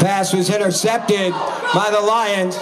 Pass was intercepted by the Lions.